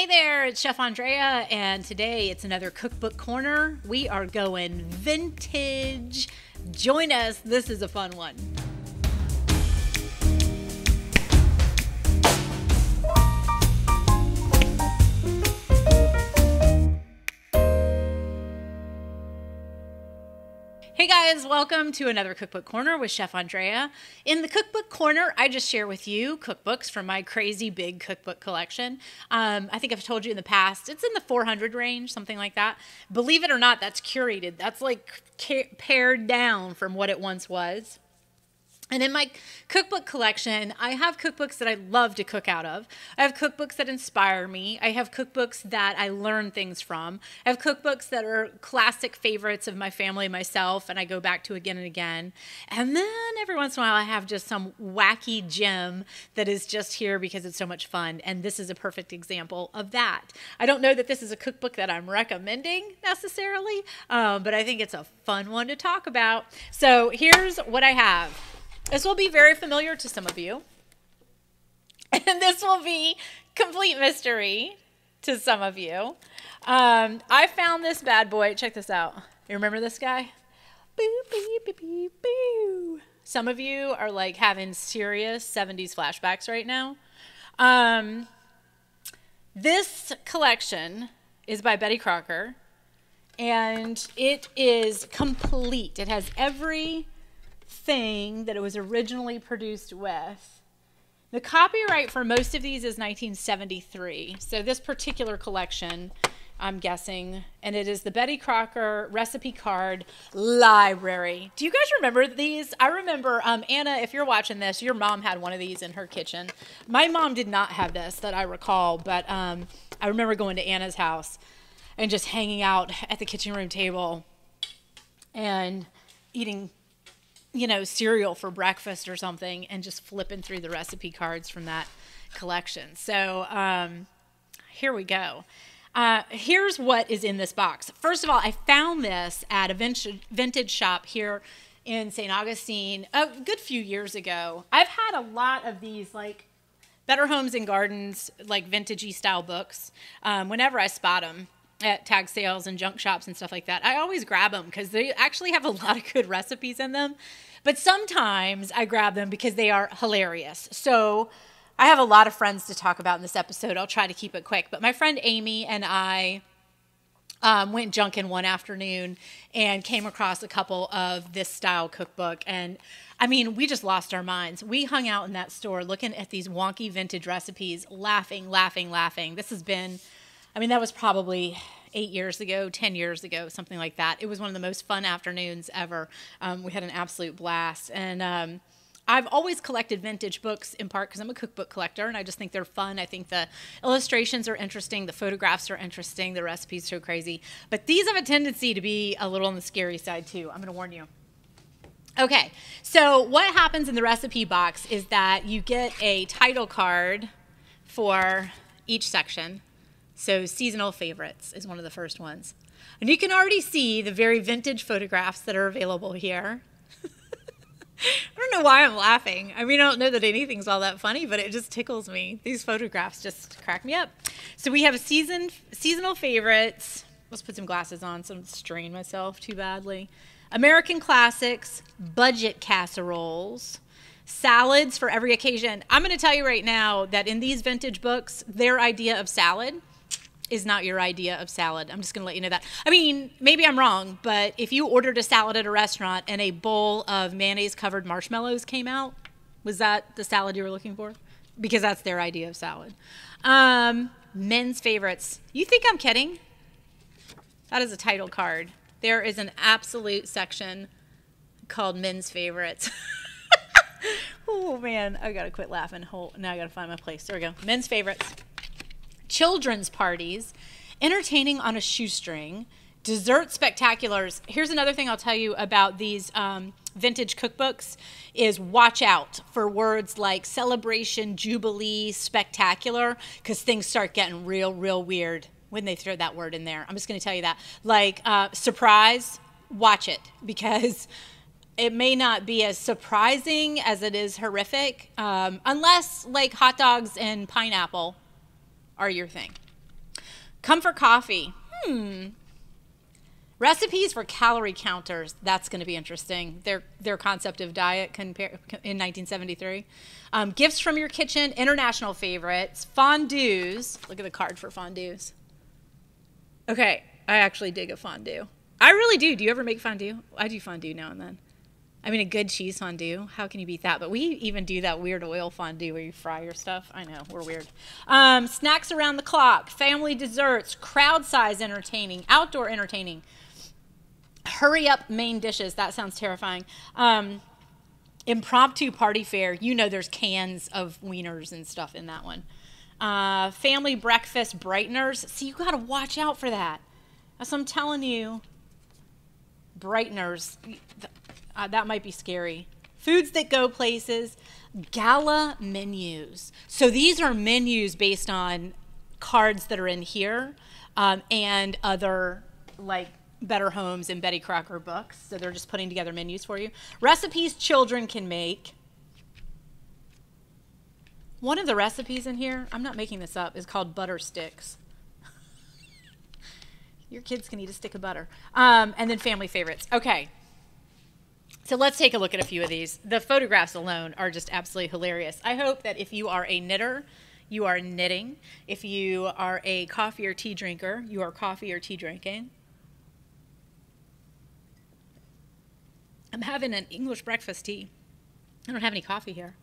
Hey there, it's Chef Andrea, and today it's another cookbook corner. We are going vintage. Join us, this is a fun one. Hey guys, welcome to another Cookbook Corner with Chef Andrea. In the Cookbook Corner, I just share with you cookbooks from my crazy big cookbook collection. Um, I think I've told you in the past, it's in the 400 range, something like that. Believe it or not, that's curated. That's like pared down from what it once was. And in my cookbook collection, I have cookbooks that I love to cook out of. I have cookbooks that inspire me. I have cookbooks that I learn things from. I have cookbooks that are classic favorites of my family, myself, and I go back to again and again. And then every once in a while, I have just some wacky gem that is just here because it's so much fun. And this is a perfect example of that. I don't know that this is a cookbook that I'm recommending necessarily, um, but I think it's a fun one to talk about. So here's what I have. This will be very familiar to some of you. And this will be complete mystery to some of you. Um, I found this bad boy. Check this out. You remember this guy? Boo, boo, boo, boo, boo. Some of you are like having serious 70s flashbacks right now. Um, this collection is by Betty Crocker, and it is complete. It has every thing that it was originally produced with. The copyright for most of these is 1973. So this particular collection, I'm guessing, and it is the Betty Crocker recipe card library. Do you guys remember these? I remember um, Anna. If you're watching this, your mom had one of these in her kitchen. My mom did not have this that I recall, but um, I remember going to Anna's house and just hanging out at the kitchen room table and eating you know, cereal for breakfast or something and just flipping through the recipe cards from that collection. So um, here we go. Uh, here's what is in this box. First of all, I found this at a vintage, vintage shop here in St. Augustine a good few years ago. I've had a lot of these, like Better Homes and Gardens, like vintagey style books. Um, whenever I spot them, at tag sales and junk shops and stuff like that, I always grab them because they actually have a lot of good recipes in them. But sometimes I grab them because they are hilarious. So I have a lot of friends to talk about in this episode. I'll try to keep it quick. But my friend Amy and I um, went junking one afternoon and came across a couple of this style cookbook. And I mean, we just lost our minds. We hung out in that store looking at these wonky vintage recipes, laughing, laughing, laughing. This has been I mean, that was probably eight years ago, 10 years ago, something like that. It was one of the most fun afternoons ever. Um, we had an absolute blast. And um, I've always collected vintage books in part because I'm a cookbook collector and I just think they're fun. I think the illustrations are interesting, the photographs are interesting, the recipes are crazy. But these have a tendency to be a little on the scary side too. I'm going to warn you. Okay, so what happens in the recipe box is that you get a title card for each section so seasonal favorites is one of the first ones. And you can already see the very vintage photographs that are available here. I don't know why I'm laughing. I mean, I don't know that anything's all that funny, but it just tickles me. These photographs just crack me up. So we have season seasonal favorites. Let's put some glasses on so I don't strain myself too badly. American classics, budget casseroles, salads for every occasion. I'm going to tell you right now that in these vintage books, their idea of salad is not your idea of salad. I'm just going to let you know that. I mean, maybe I'm wrong, but if you ordered a salad at a restaurant and a bowl of mayonnaise covered marshmallows came out, was that the salad you were looking for? Because that's their idea of salad. Um, men's favorites. You think I'm kidding? That is a title card. There is an absolute section called men's favorites. oh man, I gotta quit laughing. Hold, now I gotta find my place. There we go. Men's favorites children's parties, entertaining on a shoestring, dessert spectaculars. Here's another thing I'll tell you about these um, vintage cookbooks is watch out for words like celebration, jubilee, spectacular, because things start getting real, real weird when they throw that word in there. I'm just going to tell you that. Like uh, surprise, watch it because it may not be as surprising as it is horrific, um, unless like hot dogs and pineapple are your thing. Comfort coffee. Hmm. Recipes for calorie counters. That's going to be interesting. Their their concept of diet compare, in 1973. Um, gifts from your kitchen. International favorites. Fondues. Look at the card for fondues. Okay, I actually dig a fondue. I really do. Do you ever make fondue? I do fondue now and then. I mean, a good cheese fondue. How can you beat that? But we even do that weird oil fondue where you fry your stuff. I know, we're weird. Um, snacks around the clock, family desserts, crowd size entertaining, outdoor entertaining. Hurry up main dishes. That sounds terrifying. Um, impromptu party fare. You know, there's cans of wieners and stuff in that one. Uh, family breakfast brighteners. See, you got to watch out for that. As I'm telling you, brighteners. Uh, that might be scary. Foods that go places, gala menus. So these are menus based on cards that are in here um, and other like Better Homes and Betty Crocker books. So they're just putting together menus for you. Recipes children can make. One of the recipes in here, I'm not making this up, is called butter sticks. Your kids can eat a stick of butter. Um, and then family favorites. Okay. So let's take a look at a few of these. The photographs alone are just absolutely hilarious. I hope that if you are a knitter, you are knitting. If you are a coffee or tea drinker, you are coffee or tea drinking. I'm having an English breakfast tea. I don't have any coffee here.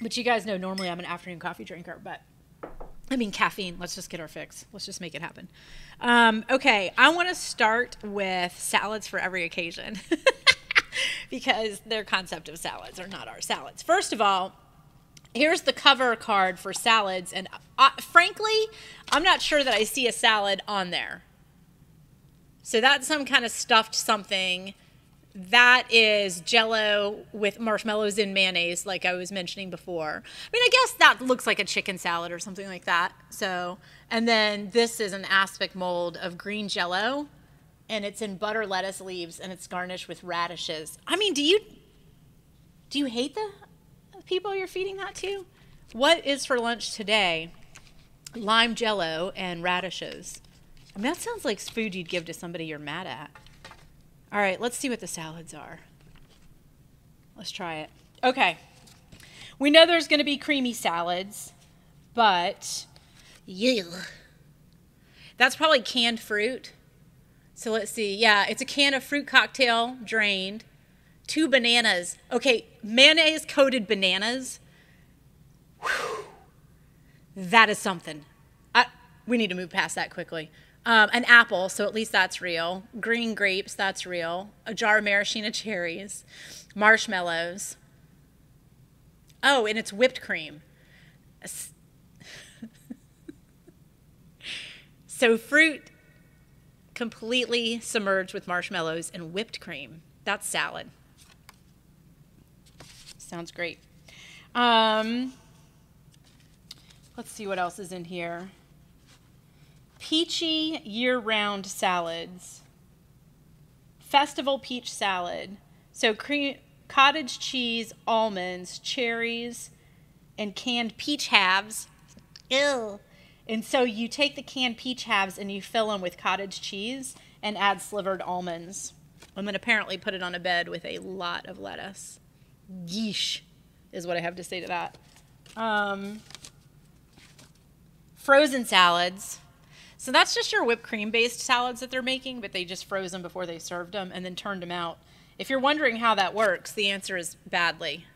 But you guys know normally I'm an afternoon coffee drinker, but I mean, caffeine. Let's just get our fix. Let's just make it happen. Um, okay, I want to start with salads for every occasion because their concept of salads are not our salads. First of all, here's the cover card for salads, and uh, frankly, I'm not sure that I see a salad on there. So that's some kind of stuffed something that is jello with marshmallows and mayonnaise like i was mentioning before. I mean i guess that looks like a chicken salad or something like that so. And then this is an aspic mold of green jello and it's in butter lettuce leaves and it's garnished with radishes. I mean do you do you hate the people you're feeding that to? What is for lunch today? Lime jello and radishes. I mean, that sounds like food you'd give to somebody you're mad at all right, let's see what the salads are. Let's try it. Okay. We know there's going to be creamy salads, but yeah. That's probably canned fruit. So let's see. Yeah, it's a can of fruit cocktail drained, two bananas. Okay, mayonnaise coated bananas. Whew. That is something. I, we need to move past that quickly. Um, an apple, so at least that's real. Green grapes, that's real. A jar of maraschino cherries. Marshmallows. Oh, and it's whipped cream. so fruit completely submerged with marshmallows and whipped cream. That's salad. Sounds great. Um, let's see what else is in here peachy year round salads. Festival peach salad. So cream, cottage cheese, almonds, cherries, and canned peach halves. Ew. And so you take the canned peach halves and you fill them with cottage cheese and add slivered almonds. And then apparently put it on a bed with a lot of lettuce. Yeesh, is what I have to say to that. Um, frozen salads. So that's just your whipped cream based salads that they're making, but they just froze them before they served them and then turned them out. If you're wondering how that works, the answer is badly.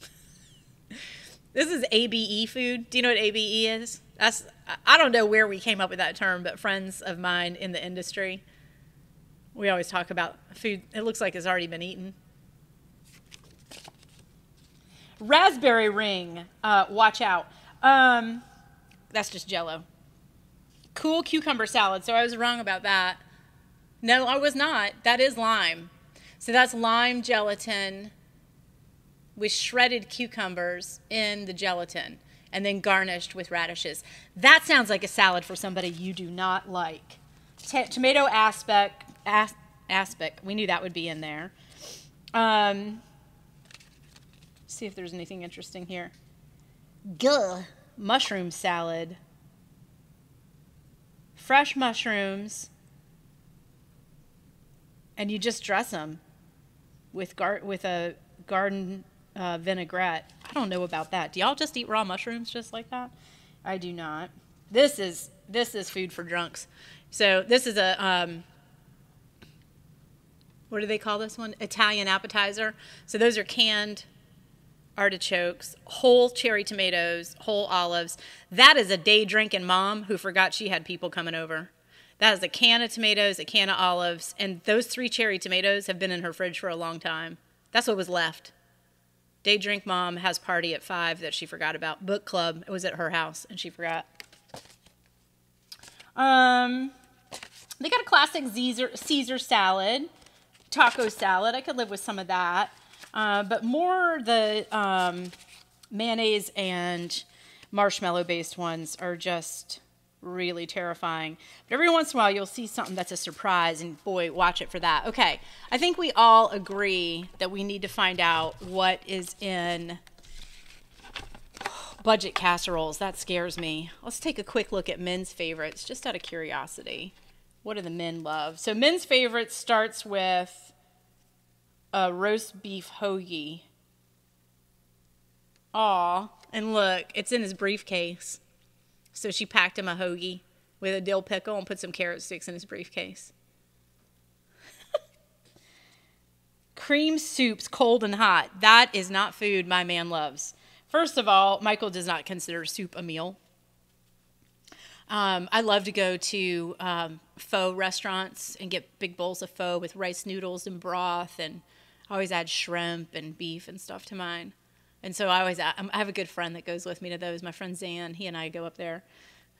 this is ABE food. Do you know what ABE is? That's I don't know where we came up with that term, but friends of mine in the industry, we always talk about food. It looks like it's already been eaten. Raspberry ring. Uh, watch out. Um, that's just Jello cool cucumber salad. So I was wrong about that. No, I was not. That is lime. So that's lime gelatin with shredded cucumbers in the gelatin and then garnished with radishes. That sounds like a salad for somebody you do not like. T- tomato aspic, as- aspic, we knew that would be in there. Um, see if there's anything interesting here. Guh, mushroom salad. Fresh mushrooms, and you just dress them with gar- with a garden uh, vinaigrette. I don't know about that. Do y'all just eat raw mushrooms just like that? I do not. This is this is food for drunks. So this is a um, what do they call this one? Italian appetizer. So those are canned artichokes, whole cherry tomatoes, whole olives. That is a day drinking mom who forgot she had people coming over. That is a can of tomatoes, a can of olives, and those three cherry tomatoes have been in her fridge for a long time. That's what was left. Day drink mom has party at five that she forgot about. Book club, it was at her house and she forgot. Um, they got a classic Caesar, Caesar salad, taco salad. I could live with some of that. Uh, but more the um, mayonnaise and marshmallow based ones are just really terrifying. But every once in a while, you'll see something that's a surprise, and boy, watch it for that. Okay, I think we all agree that we need to find out what is in budget casseroles. That scares me. Let's take a quick look at men's favorites, just out of curiosity. What do the men love? So, men's favorites starts with a roast beef hoagie. Aw, and look, it's in his briefcase. So she packed him a hoagie with a dill pickle and put some carrot sticks in his briefcase. Cream soups, cold and hot. That is not food my man loves. First of all, Michael does not consider soup a meal. Um, I love to go to um, pho restaurants and get big bowls of pho with rice noodles and broth, and I always add shrimp and beef and stuff to mine. And so I always I have a good friend that goes with me to those. My friend Zan, he and I go up there,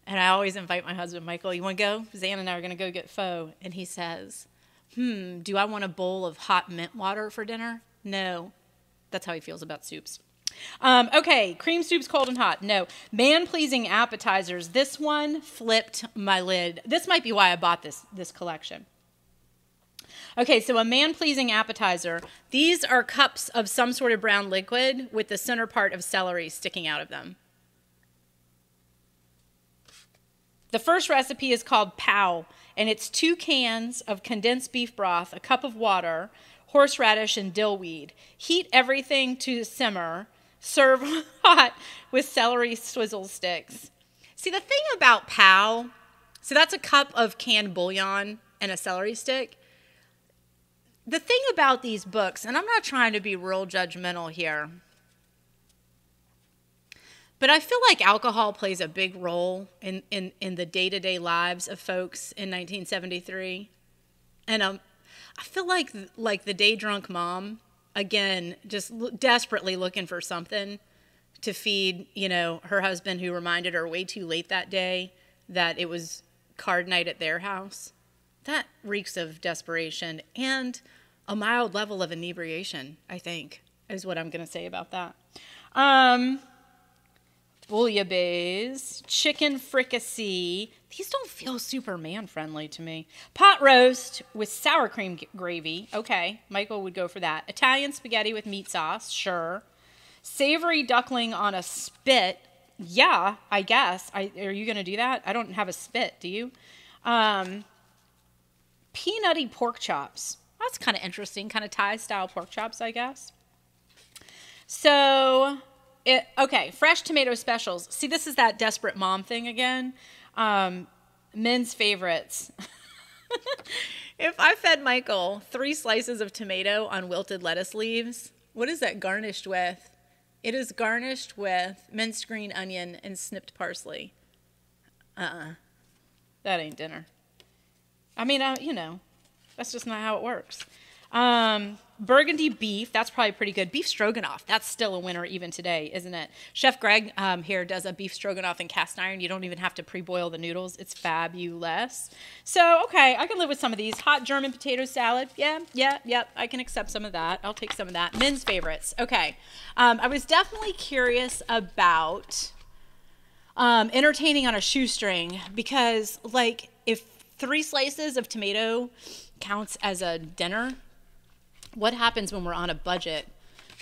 and I always invite my husband Michael. You want to go? Zan and I are going to go get pho, and he says, "Hmm, do I want a bowl of hot mint water for dinner?" No, that's how he feels about soups. Um, okay, cream soups, cold and hot. No, man pleasing appetizers. This one flipped my lid. This might be why I bought this this collection. Okay, so a man pleasing appetizer. These are cups of some sort of brown liquid with the center part of celery sticking out of them. The first recipe is called Pow, and it's two cans of condensed beef broth, a cup of water, horseradish, and dillweed. Heat everything to simmer. Serve hot with celery swizzle sticks. See, the thing about Pow, so that's a cup of canned bouillon and a celery stick the thing about these books, and I'm not trying to be real judgmental here, but I feel like alcohol plays a big role in, in, in the day to day lives of folks in 1973. And um, I feel like like the day drunk mom, again, just desperately looking for something to feed, you know, her husband who reminded her way too late that day that it was card night at their house that reeks of desperation and a mild level of inebriation, I think, is what I'm going to say about that. Um, bouillabaisse, chicken fricassee. These don't feel super man friendly to me. Pot roast with sour cream gravy. Okay, Michael would go for that. Italian spaghetti with meat sauce. Sure. Savory duckling on a spit. Yeah, I guess. I, are you going to do that? I don't have a spit, do you? Um, peanutty pork chops. That's kind of interesting, kind of Thai style pork chops, I guess. So, it, okay, fresh tomato specials. See, this is that desperate mom thing again. Um, men's favorites. if I fed Michael three slices of tomato on wilted lettuce leaves, what is that garnished with? It is garnished with minced green onion and snipped parsley. Uh uh-uh. uh That ain't dinner. I mean, uh, you know, that's just not how it works. Um, burgundy beef, that's probably pretty good. Beef stroganoff, that's still a winner even today, isn't it? Chef Greg um, here does a beef stroganoff in cast iron. You don't even have to pre-boil the noodles. It's fabulous. So, okay, I can live with some of these. Hot German potato salad. Yeah, yeah, yep. I can accept some of that. I'll take some of that. Men's favorites. Okay. Um, I was definitely curious about um, entertaining on a shoestring because, like, if three slices of tomato counts as a dinner, what happens when we're on a budget?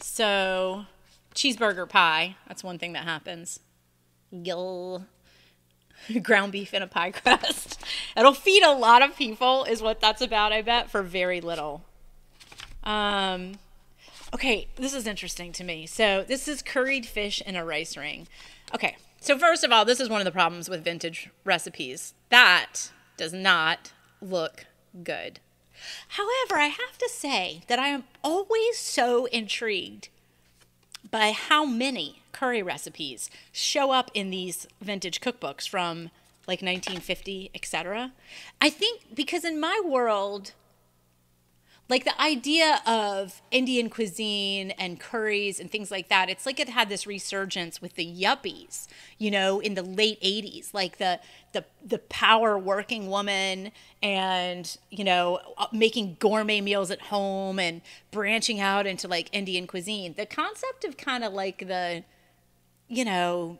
So, cheeseburger pie, that's one thing that happens. Gill. Ground beef in a pie crust. It'll feed a lot of people, is what that's about, I bet, for very little. Um, okay, this is interesting to me. So, this is curried fish in a rice ring. Okay, so first of all, this is one of the problems with vintage recipes. That does not look good. However, I have to say that I am always so intrigued by how many curry recipes show up in these vintage cookbooks from like 1950, etc. I think because in my world, like the idea of Indian cuisine and curries and things like that, it's like it had this resurgence with the yuppies, you know, in the late 80s, like the the the power working woman and, you know, uh, making gourmet meals at home and branching out into like Indian cuisine. The concept of kind of like the, you know,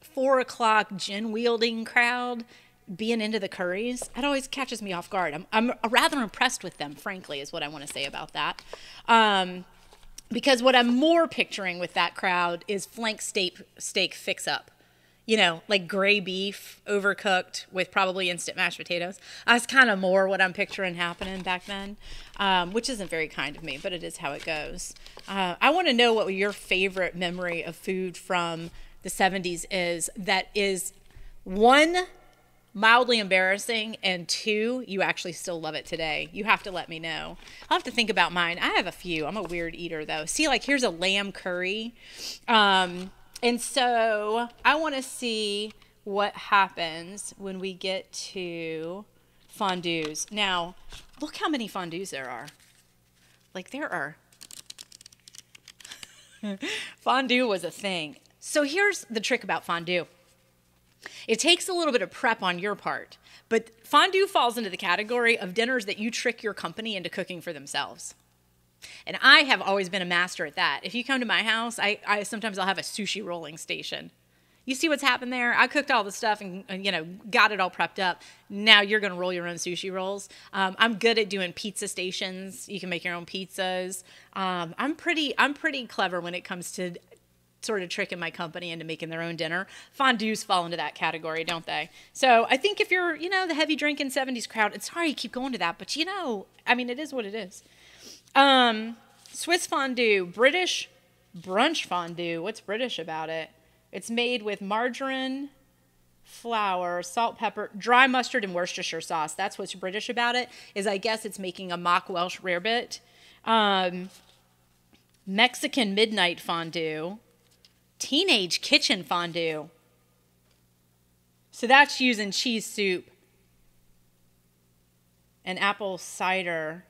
four o'clock gin wielding crowd being into the curries, it always catches me off guard. I'm, I'm rather impressed with them, frankly, is what I want to say about that. Um, because what I'm more picturing with that crowd is flank steak, steak fix up. You know, like gray beef, overcooked with probably instant mashed potatoes. That's kind of more what I'm picturing happening back then, um, which isn't very kind of me, but it is how it goes. Uh, I want to know what your favorite memory of food from the 70s is that is one mildly embarrassing and two you actually still love it today. You have to let me know. I'll have to think about mine. I have a few. I'm a weird eater though. See like here's a lamb curry. Um, and so i want to see what happens when we get to fondues now look how many fondues there are. Like there are fondue was a thing. So here's the trick about fondue it takes a little bit of prep on your part, but fondue falls into the category of dinners that you trick your company into cooking for themselves. And I have always been a master at that. If you come to my house, I, I sometimes I'll have a sushi rolling station. You see what's happened there? I cooked all the stuff and, and you know got it all prepped up. Now you're gonna roll your own sushi rolls. Um, I'm good at doing pizza stations. You can make your own pizzas. Um, I'm pretty I'm pretty clever when it comes to sort of tricking my company into making their own dinner. Fondues fall into that category, don't they? So I think if you're, you know, the heavy drinking 70s crowd, it's sorry you keep going to that, but you know, I mean, it is what it is. Um, Swiss fondue, British brunch fondue. What's British about it? It's made with margarine, flour, salt, pepper, dry mustard, and Worcestershire sauce. That's what's British about it. Is I guess it's making a mock Welsh rarebit. Um, Mexican midnight fondue teenage kitchen fondue. So that's using cheese soup and apple cider.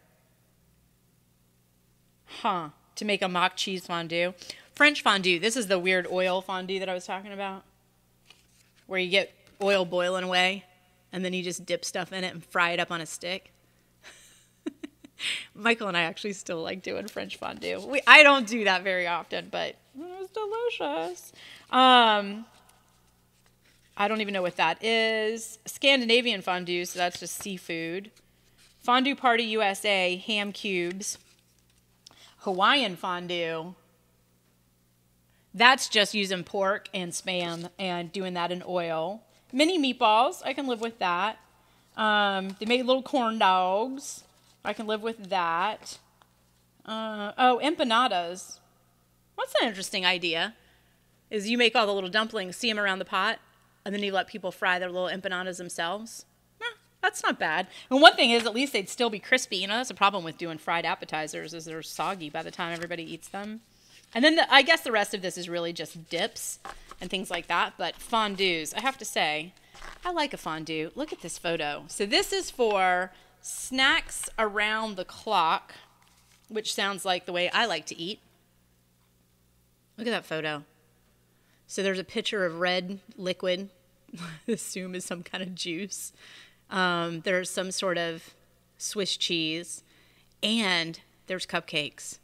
Huh. To make a mock cheese fondue. French fondue. This is the weird oil fondue that I was talking about. Where you get oil boiling away and then you just dip stuff in it and fry it up on a stick. Michael and I actually still like doing French fondue. We, I don't do that very often, but delicious. Um, I don't even know what that is. Scandinavian fondue, so that's just seafood. Fondue Party USA, ham cubes. Hawaiian fondue. That's just using pork and spam and doing that in oil. Mini meatballs, I can live with that. Um, they made little corn dogs. I can live with that. Uh, oh, empanadas. What's an interesting idea? Is you make all the little dumplings, see them around the pot, and then you let people fry their little empanadas themselves. Eh, that's not bad. And one thing is, at least they'd still be crispy. You know, that's a problem with doing fried appetizers, is they're soggy by the time everybody eats them. And then the, I guess the rest of this is really just dips and things like that. But fondues, I have to say, I like a fondue. Look at this photo. So this is for snacks around the clock, which sounds like the way I like to eat. Look at that photo. So there's a pitcher of red liquid, assume is some kind of juice. Um, there's some sort of Swiss cheese, and there's cupcakes.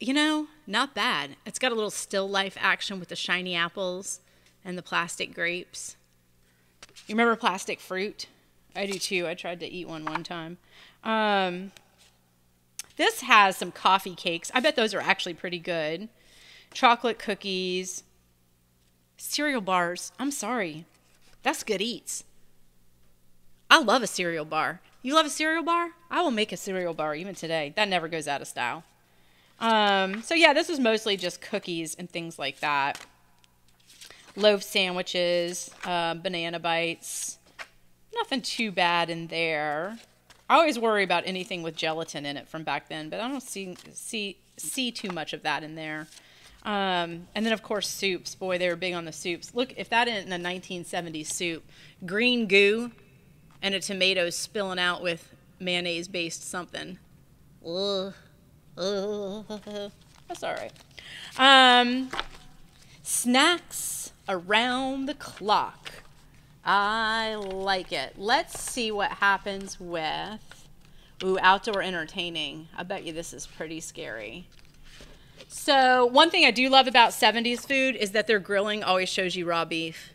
You know, not bad. It's got a little still life action with the shiny apples and the plastic grapes. You remember plastic fruit? I do too. I tried to eat one one time. Um, this has some coffee cakes. I bet those are actually pretty good chocolate cookies, cereal bars. I'm sorry. That's good eats. I love a cereal bar. You love a cereal bar? I will make a cereal bar even today. That never goes out of style. Um, so yeah, this was mostly just cookies and things like that. Loaf sandwiches, uh, banana bites. Nothing too bad in there. I always worry about anything with gelatin in it from back then, but I don't see see see too much of that in there. Um, and then of course soups. Boy, they were big on the soups. Look, if that isn't a 1970s soup, green goo and a tomato spilling out with mayonnaise based something. Ugh. Ugh. That's all right. Um, snacks around the clock. I like it. Let's see what happens with ooh outdoor entertaining. I bet you this is pretty scary. So one thing I do love about 70s food is that their grilling always shows you raw beef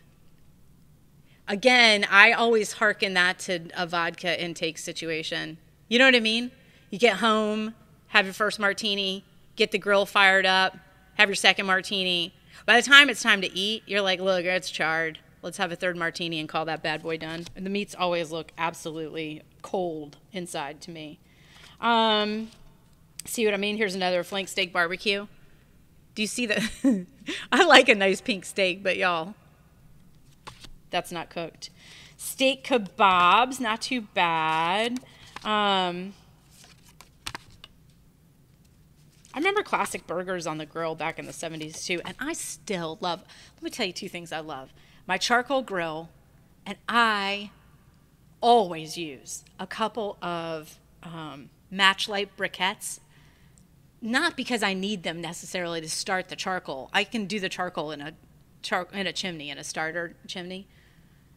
again, I always hearken that to a vodka intake situation. You know what I mean? You get home, have your first martini, get the grill fired up, have your second martini. By the time it's time to eat, you're like, look, it's charred. Let's have a third martini and call that bad boy done. And the meats always look absolutely cold inside to me. Um, see what I mean? Here's another flank steak barbecue. Do you see the? I like a nice pink steak, but y'all, that's not cooked. Steak kebabs, not too bad. Um, I remember classic burgers on the grill back in the 70s too, and I still love. Let me tell you two things I love my charcoal grill, and I always use a couple of um, matchlight briquettes. Not because I need them necessarily to start the charcoal. I can do the charcoal in a char- in a chimney, in a starter chimney.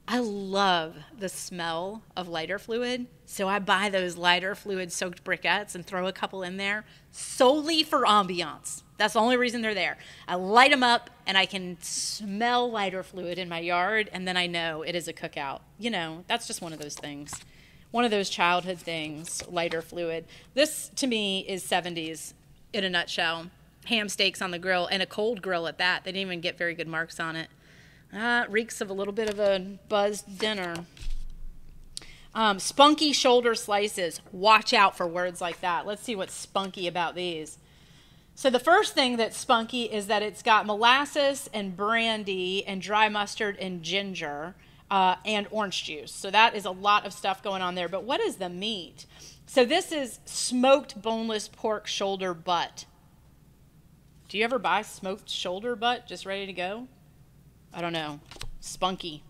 I love the smell of lighter fluid. So I buy those lighter fluid soaked briquettes and throw a couple in there solely for ambiance. That's the only reason they're there. I light them up and I can smell lighter fluid in my yard, and then I know it is a cookout. You know, that's just one of those things. One of those childhood things, lighter fluid. This to me is 70s in a nutshell. Ham steaks on the grill and a cold grill at that. They didn't even get very good marks on it. Uh, reeks of a little bit of a buzzed dinner. Um, spunky shoulder slices. Watch out for words like that. Let's see what's spunky about these. So the first thing that's spunky is that it's got molasses and brandy and dry mustard and ginger uh, and orange juice. So that is a lot of stuff going on there. But what is the meat? So this is smoked boneless pork shoulder butt. Do you ever buy smoked shoulder butt just ready to go? I don't know. Spunky.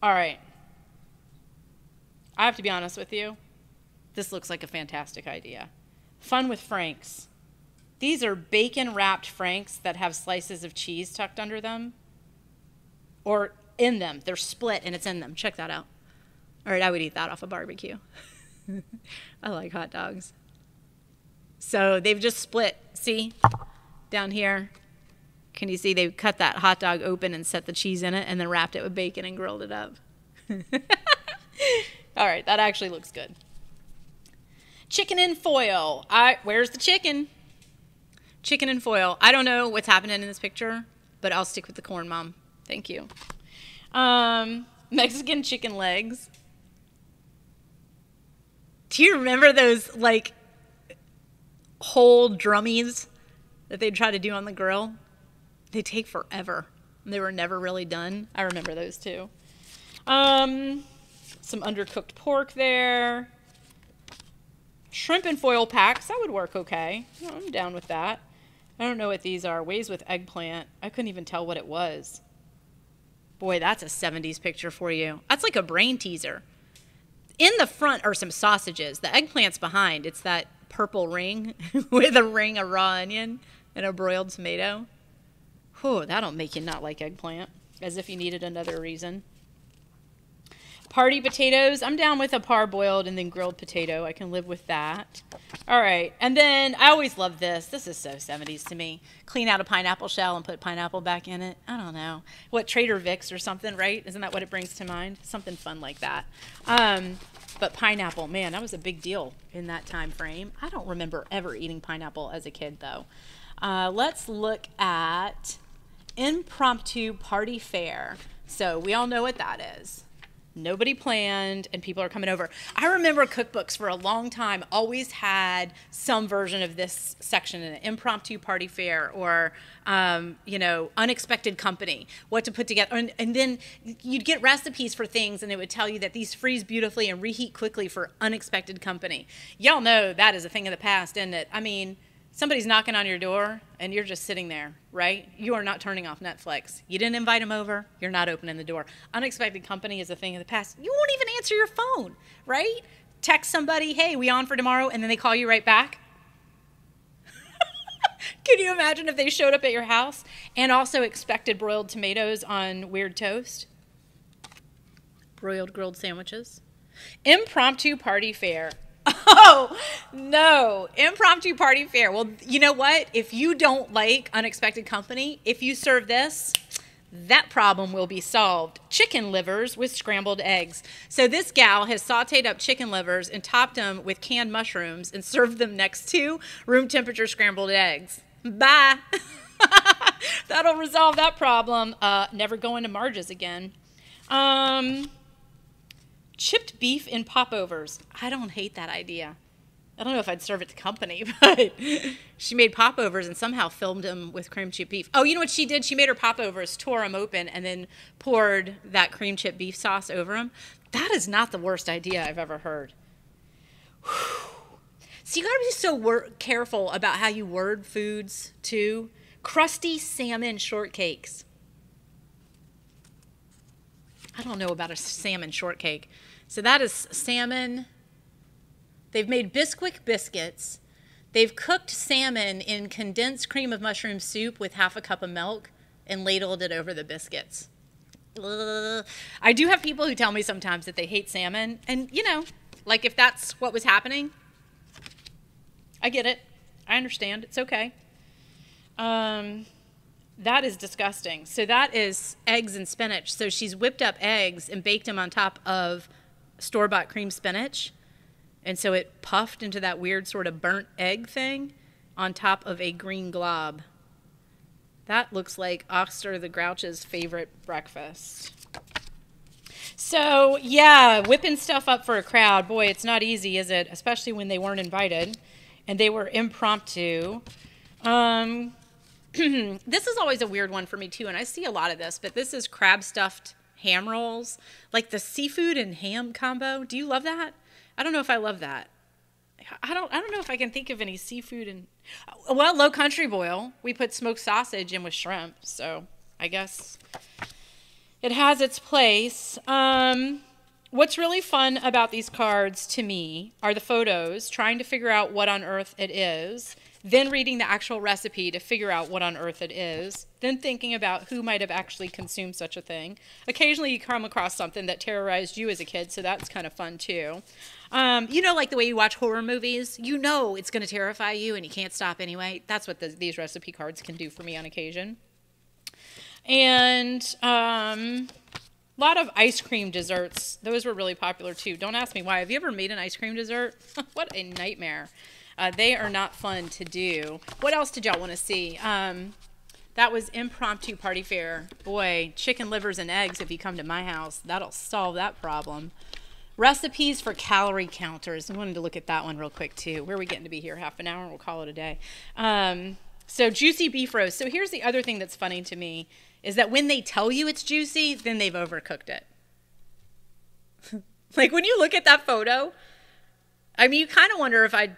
All right. I have to be honest with you. This looks like a fantastic idea. Fun with Franks. These are bacon wrapped Franks that have slices of cheese tucked under them or in them. They're split and it's in them. Check that out. All right, I would eat that off a barbecue. I like hot dogs. So they've just split. See? Down here. Can you see they cut that hot dog open and set the cheese in it and then wrapped it with bacon and grilled it up? All right, that actually looks good. Chicken in foil. I where's the chicken? Chicken in foil. I don't know what's happening in this picture, but I'll stick with the corn, mom. Thank you. Um, Mexican chicken legs. Do you remember those like whole drummies that they'd try to do on the grill? They take forever. They were never really done. I remember those too. Um, some undercooked pork there. Shrimp and foil packs. That would work okay. I'm down with that. I don't know what these are. Ways with eggplant. I couldn't even tell what it was. Boy, that's a 70s picture for you. That's like a brain teaser. In the front are some sausages. The eggplant's behind. It's that purple ring with a ring of raw onion and a broiled tomato. Whew, that'll make you not like eggplant, as if you needed another reason. Party potatoes. I'm down with a parboiled and then grilled potato. I can live with that. All right. And then I always love this. This is so 70s to me. Clean out a pineapple shell and put pineapple back in it. I don't know. What, Trader Vic's or something, right? Isn't that what it brings to mind? Something fun like that. Um, but pineapple, man, that was a big deal in that time frame. I don't remember ever eating pineapple as a kid, though. Uh, let's look at impromptu party fare. So we all know what that is. Nobody planned and people are coming over. I remember cookbooks for a long time always had some version of this section an impromptu party fare or um, you know unexpected company, what to put together, and, and then you'd get recipes for things and it would tell you that these freeze beautifully and reheat quickly for unexpected company. Y'all know that is a thing of the past, isn't it? I mean somebody's knocking on your door and you're just sitting there, right? You are not turning off Netflix. You didn't invite them over, you're not opening the door. Unexpected company is a thing of the past. You won't even answer your phone, right? Text somebody, hey, we on for tomorrow, and then they call you right back. Can you imagine if they showed up at your house and also expected broiled tomatoes on weird toast? Broiled grilled sandwiches? Impromptu party fare. Oh, no. Impromptu party fare. Well, you know what? If you don't like unexpected company, if you serve this, that problem will be solved. Chicken livers with scrambled eggs. So this gal has sauteed up chicken livers and topped them with canned mushrooms and served them next to room temperature scrambled eggs. Bye. That'll resolve that problem. Uh, never going to Marge's again. Um, chipped beef in popovers. I don't hate that idea. I don't know if I'd serve it to company, but she made popovers and somehow filmed them with cream chip beef. Oh, you know what she did? She made her popovers, tore them open, and then poured that cream chip beef sauce over them. That is not the worst idea I've ever heard. So you got to be so wor- careful about how you word foods too. Crusty salmon shortcakes. I don't know about a salmon shortcake. So that is salmon. They've made Bisquick biscuits. They've cooked salmon in condensed cream of mushroom soup with half a cup of milk and ladled it over the biscuits. Ugh. I do have people who tell me sometimes that they hate salmon. And, you know, like if that's what was happening, I get it. I understand. It's okay. Um, that is disgusting. So that is eggs and spinach. So she's whipped up eggs and baked them on top of store bought cream spinach. And so it puffed into that weird sort of burnt egg thing on top of a green glob. That looks like Oscar the Grouch's favorite breakfast. So, yeah, whipping stuff up for a crowd. Boy, it's not easy, is it? Especially when they weren't invited and they were impromptu. Um, this is always a weird one for me, too, and I see a lot of this, but this is crab stuffed ham rolls, like the seafood and ham combo. Do you love that? I don't know if I love that. I don't I don't know if I can think of any seafood and well, low country boil. We put smoked sausage in with shrimp, so I guess it has its place. Um, what's really fun about these cards to me are the photos, trying to figure out what on earth it is, then reading the actual recipe to figure out what on earth it is, then thinking about who might have actually consumed such a thing. Occasionally, you come across something that terrorized you as a kid, so that's kind of fun too. Um, you know, like the way you watch horror movies, you know it's going to terrify you and you can't stop anyway. That's what the, these recipe cards can do for me on occasion. And um, a lot of ice cream desserts. Those were really popular too. Don't ask me why. Have you ever made an ice cream dessert? what a nightmare. Uh, they are not fun to do. What else did y'all want to see? Um, that was impromptu party fare. Boy, chicken livers and eggs if you come to my house. That'll solve that problem. Recipes for calorie counters. I wanted to look at that one real quick too. Where are we getting to be here? Half an hour? We'll call it a day. Um, so juicy beef roast. So here's the other thing that's funny to me is that when they tell you it's juicy, then they've overcooked it. like when you look at that photo, I mean, you kind of wonder if I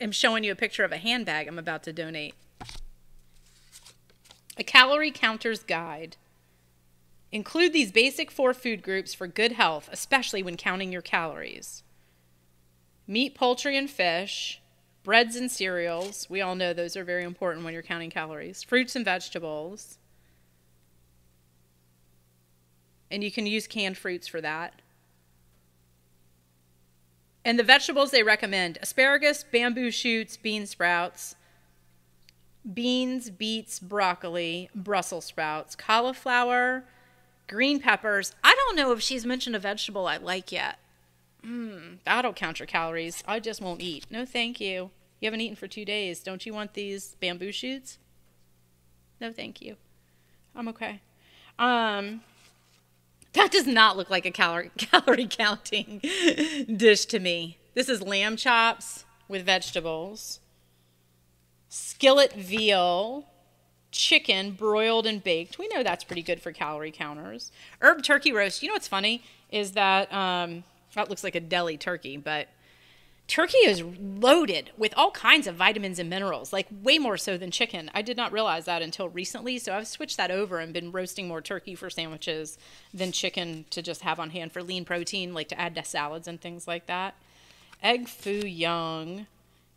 am showing you a picture of a handbag I'm about to donate. A calorie counter's guide. Include these basic four food groups for good health, especially when counting your calories meat, poultry, and fish, breads and cereals. We all know those are very important when you're counting calories, fruits and vegetables. And you can use canned fruits for that. And the vegetables they recommend asparagus, bamboo shoots, bean sprouts, beans, beets, broccoli, Brussels sprouts, cauliflower, green peppers. I don't know if she's mentioned a vegetable I like yet. Mm, that'll count your calories. I just won't eat. No, thank you. You haven't eaten for two days. Don't you want these bamboo shoots? No, thank you. I'm okay. Um, That does not look like a calorie calorie counting dish to me. This is lamb chops with vegetables, skillet veal, chicken broiled and baked. We know that's pretty good for calorie counters. Herb turkey roast. You know what's funny is that um, that looks like a deli turkey, but turkey is loaded with all kinds of vitamins and minerals, like way more so than chicken. I did not realize that until recently, so I've switched that over and been roasting more turkey for sandwiches than chicken to just have on hand for lean protein, like to add to salads and things like that. Egg foo young,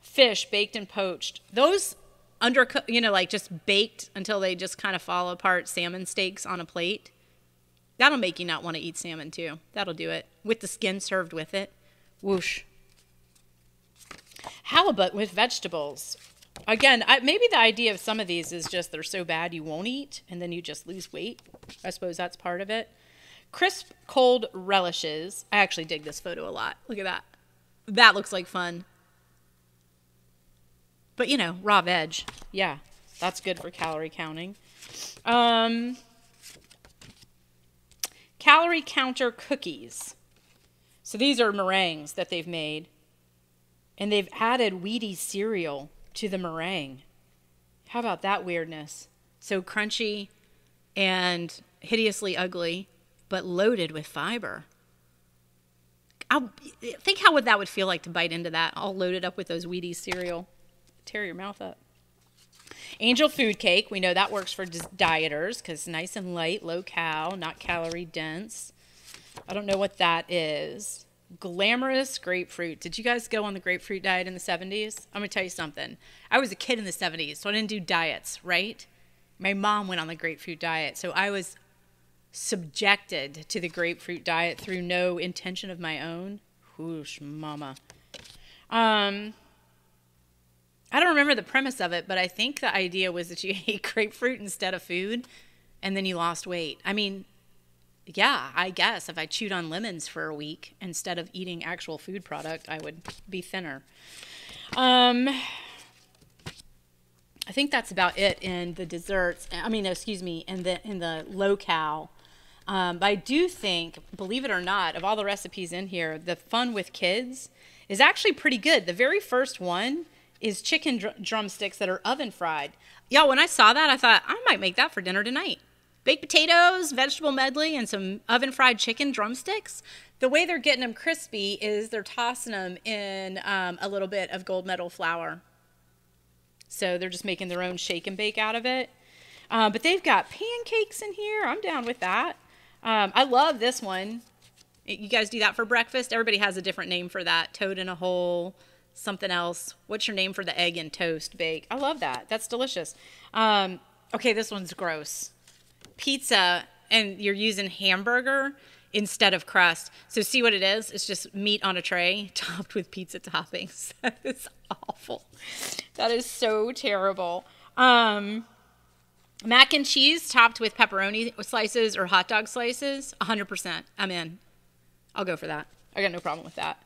fish baked and poached. Those undercooked, you know, like just baked until they just kind of fall apart salmon steaks on a plate. That'll make you not want to eat salmon too. That'll do it. With the skin served with it. Whoosh. Halibut with vegetables. Again, I, maybe the idea of some of these is just they're so bad you won't eat and then you just lose weight. I suppose that's part of it. Crisp cold relishes. I actually dig this photo a lot. Look at that. That looks like fun. But you know, raw veg. Yeah, that's good for calorie counting. Um, calorie counter cookies. So these are meringues that they've made. And they've added Wheaties cereal to the meringue. How about that weirdness? So crunchy and hideously ugly, but loaded with fiber. I'll, think how would that would feel like to bite into that, all loaded up with those Wheaties cereal. Tear your mouth up. Angel food cake, we know that works for dieters because nice and light, low cal, not calorie dense. I don't know what that is glamorous grapefruit. Did you guys go on the grapefruit diet in the 70s? I'm going to tell you something. I was a kid in the 70s, so I didn't do diets, right? My mom went on the grapefruit diet, so I was subjected to the grapefruit diet through no intention of my own. Whoosh, mama. Um, I don't remember the premise of it, but I think the idea was that you ate grapefruit instead of food and then you lost weight. I mean, yeah, I guess if I chewed on lemons for a week instead of eating actual food product, I would be thinner. Um, I think that's about it in the desserts. I mean, excuse me, in the in the low cal. Um, but I do think, believe it or not, of all the recipes in here, the fun with kids is actually pretty good. The very first one is chicken dr- drumsticks that are oven fried. Y'all, when I saw that, I thought I might make that for dinner tonight baked potatoes, vegetable medley, and some oven fried chicken drumsticks. The way they're getting them crispy is they're tossing them in um, a little bit of gold medal flour. So they're just making their own shake and bake out of it. Uh, but they've got pancakes in here. I'm down with that. Um, I love this one. You guys do that for breakfast? Everybody has a different name for that. Toad in a hole, something else. What's your name for the egg and toast bake? I love that. That's delicious. Um, okay, this one's gross pizza and you're using hamburger instead of crust. So see what it is? It's just meat on a tray topped with pizza toppings. That is awful. That is so terrible. Um, mac and cheese topped with pepperoni slices or hot dog slices. 100%. I'm in. I'll go for that. I got no problem with that.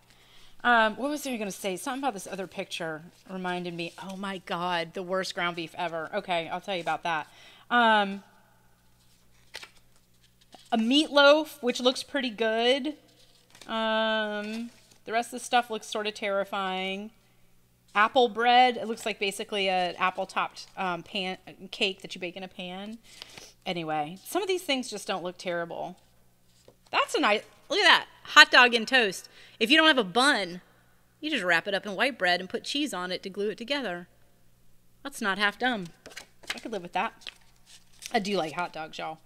Um, what was I going to say? Something about this other picture reminded me. Oh my God, the worst ground beef ever. Okay, I'll tell you about that. Um, a meatloaf, which looks pretty good. Um, the rest of the stuff looks sort of terrifying. Apple bread. It looks like basically an apple topped um, pan cake that you bake in a pan. Anyway, some of these things just don't look terrible. That's a nice. Look at that hot dog and toast. If you don't have a bun, you just wrap it up in white bread and put cheese on it to glue it together. That's not half dumb. I could live with that. I do like hot dogs, y'all.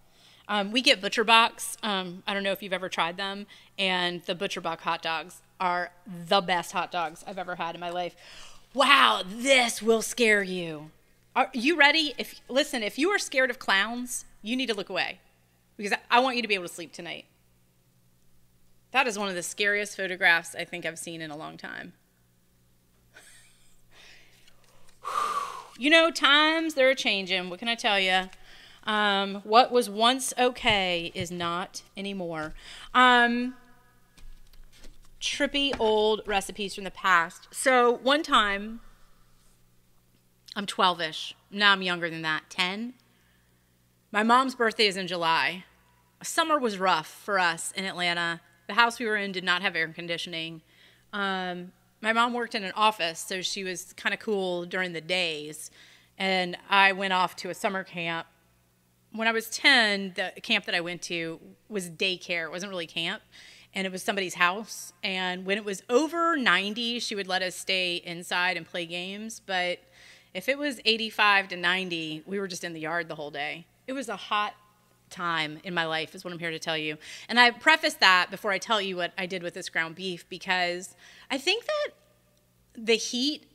Um, we get Butcher Box. Um, I don't know if you've ever tried them, and the Butcher Box hot dogs are the best hot dogs I've ever had in my life. Wow, this will scare you. Are you ready? If listen, if you are scared of clowns, you need to look away because I want you to be able to sleep tonight. That is one of the scariest photographs I think I've seen in a long time. you know, times they're changing. What can I tell you? Um, what was once okay is not anymore. Um, trippy old recipes from the past. So one time, I'm 12 ish. Now I'm younger than that, 10. My mom's birthday is in July. summer was rough for us in Atlanta. The house we were in did not have air conditioning. Um, my mom worked in an office, so she was kind of cool during the days. And I went off to a summer camp. When I was 10, the camp that I went to was daycare. It wasn't really camp. And it was somebody's house. And when it was over 90, she would let us stay inside and play games. But if it was 85 to 90, we were just in the yard the whole day. It was a hot time in my life, is what I'm here to tell you. And I preface that before I tell you what I did with this ground beef because I think that the heat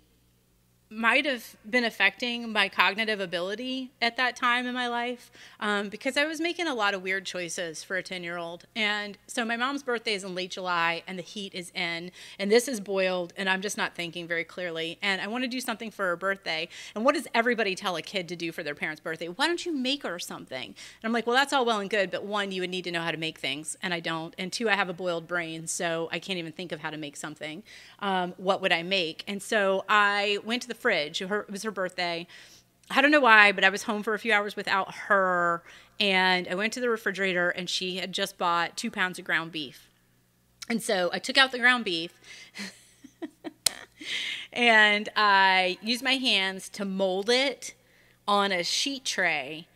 might have been affecting my cognitive ability at that time in my life um, because I was making a lot of weird choices for a 10 year old. And so my mom's birthday is in late July and the heat is in, and this is boiled, and I'm just not thinking very clearly. And I want to do something for her birthday. And what does everybody tell a kid to do for their parents' birthday? Why don't you make her something? And I'm like, well, that's all well and good, but one, you would need to know how to make things, and I don't. And two, I have a boiled brain, so I can't even think of how to make something. Um, what would I make? And so I went to the fridge. Her, it was her birthday. I don't know why, but I was home for a few hours without her. And I went to the refrigerator and she had just bought two pounds of ground beef. And so I took out the ground beef and I used my hands to mold it on a sheet tray.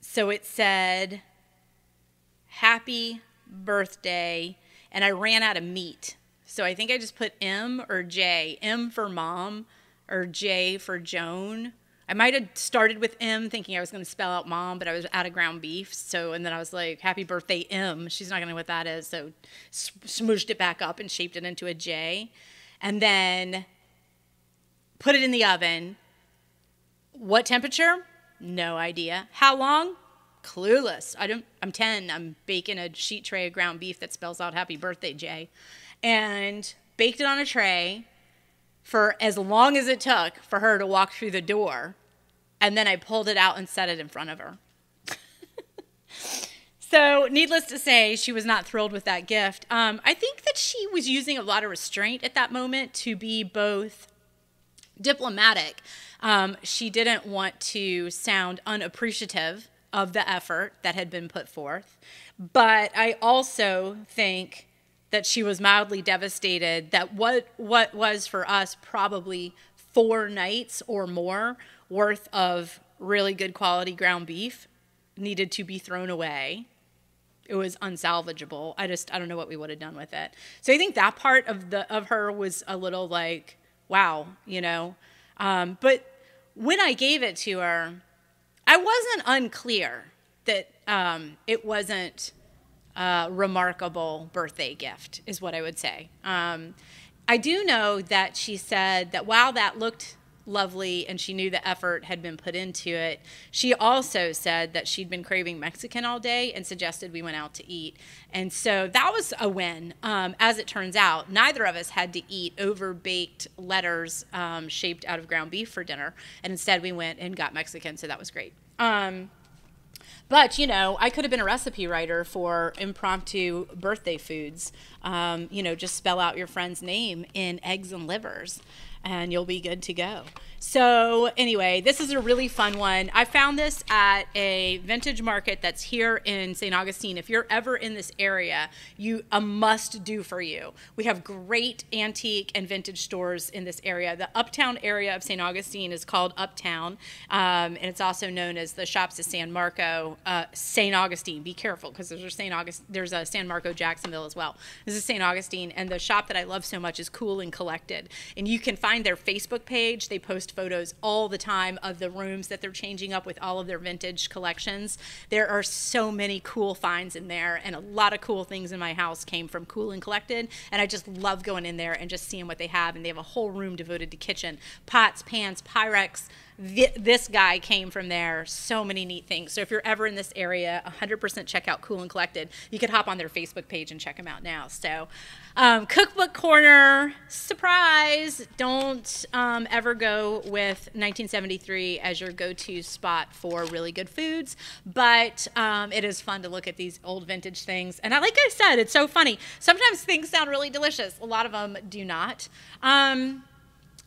So it said, Happy birthday. And I ran out of meat. So I think I just put M or J. M for mom or J for Joan. I might have started with M thinking I was going to spell out mom, but I was out of ground beef. So, and then I was like, happy birthday, M. She's not going to know what that is. So, smooshed it back up and shaped it into a J. And then put it in the oven. What temperature? No idea. How long? Clueless. I don't, I'm 10. I'm baking a sheet tray of ground beef that spells out happy birthday, Jay. And baked it on a tray for as long as it took for her to walk through the door. And then I pulled it out and set it in front of her. so, needless to say, she was not thrilled with that gift. Um, I think that she was using a lot of restraint at that moment to be both diplomatic. Um, she didn't want to sound unappreciative of the effort that had been put forth. But I also think that she was mildly devastated that what what was for us probably four nights or more worth of really good quality ground beef needed to be thrown away. It was unsalvageable. I just i don't know what we would have done with it. So i think that part of the of her was a little like wow you know? Um, but when i gave it to her i wasn't unclear that um, it wasn't uh, remarkable birthday gift, is what I would say. Um, I do know that she said that while that looked lovely and she knew the effort had been put into it, she also said that she'd been craving Mexican all day and suggested we went out to eat. And so that was a win. Um, as it turns out, neither of us had to eat over baked letters um, shaped out of ground beef for dinner. And instead, we went and got Mexican, so that was great. Um, but, you know, I could have been a recipe writer for impromptu birthday foods. Um, you know, just spell out your friend's name in eggs and livers, and you'll be good to go. So, anyway, this is a really fun one. I found this at a vintage market that's here in St. Augustine. If you're ever in this area, you a must do for you. We have great antique and vintage stores in this area. The uptown area of St. Augustine is called Uptown, um, and it's also known as the Shops of San Marco, uh, St. Augustine. Be careful because there's a St. August, there's a San Marco Jacksonville as well. This is St. Augustine, and the shop that I love so much is Cool and Collected, and you can find their Facebook page. They post photos all the time of the rooms that they're changing up with all of their vintage collections. There are so many cool finds in there, and a lot of cool things in my house came from Cool and Collected. And I just love going in there and just seeing what they have. And they have a whole room devoted to kitchen pots, pans, Pyrex. This guy came from there. So many neat things. So if you're ever in this area, 100% check out Cool and Collected. You could hop on their Facebook page and check them out now. So, um, Cookbook Corner, surprise! Don't um, ever go with 1973 as your go to spot for really good foods, but um, it is fun to look at these old vintage things. And I, like I said, it's so funny. Sometimes things sound really delicious, a lot of them do not. Um,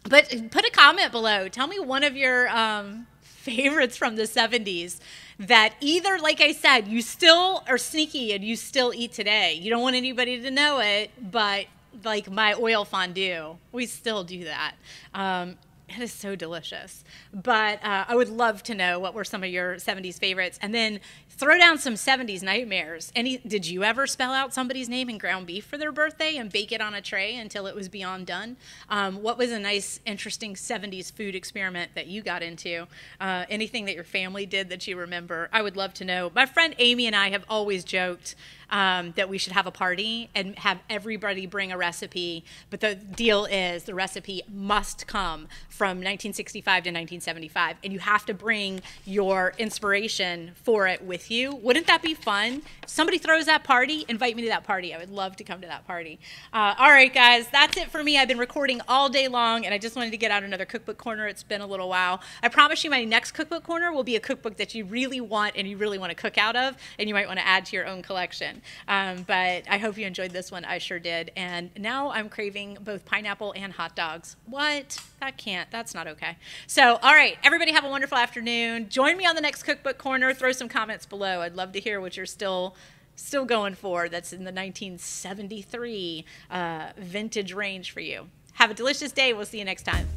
but put a comment below. Tell me one of your um, favorites from the 70s that either, like I said, you still are sneaky and you still eat today. You don't want anybody to know it, but like my oil fondue, we still do that. Um, it is so delicious. But uh, I would love to know what were some of your 70s favorites. And then throw down some 70s nightmares. Any did you ever spell out somebody's name in ground beef for their birthday and bake it on a tray until it was beyond done? Um, what was a nice, interesting 70s food experiment that you got into? Uh, anything that your family did that you remember? I would love to know. My friend Amy and I have always joked um, that we should have a party and have everybody bring a recipe. But the deal is the recipe must come from 1965 to 1975, and you have to bring your inspiration for it with you. Wouldn't that be fun? Somebody throws that party, invite me to that party. I would love to come to that party. Uh, all right, guys, that's it for me. I've been recording all day long, and I just wanted to get out another cookbook corner. It's been a little while. I promise you, my next cookbook corner will be a cookbook that you really want and you really want to cook out of, and you might want to add to your own collection. Um, but I hope you enjoyed this one. I sure did. And now I'm craving both pineapple and hot dogs. What? That can't. That's not okay. So, all right, everybody have a wonderful afternoon. Join me on the next cookbook corner. Throw some comments below. I'd love to hear what you're still still going for. That's in the 1973 uh, vintage range for you. Have a delicious day. We'll see you next time.